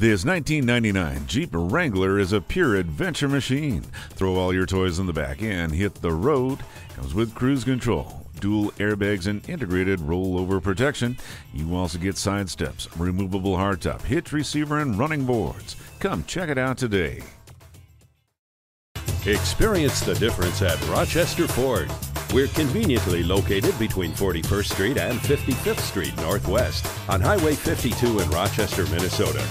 This 1999 Jeep Wrangler is a pure adventure machine. Throw all your toys in the back and hit the road. Comes with cruise control, dual airbags, and integrated rollover protection. You also get side steps, removable hardtop, hitch receiver, and running boards. Come check it out today. Experience the difference at Rochester Ford. We're conveniently located between 41st Street and 55th Street Northwest on Highway 52 in Rochester, Minnesota.